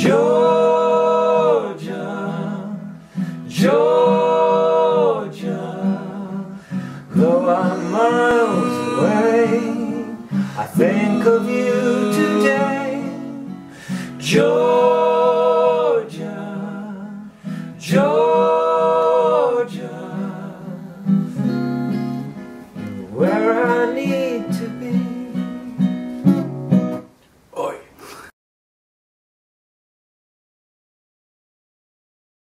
Georgia, Georgia, though I'm miles away, I think of you today. Georgia, Georgia, where I need.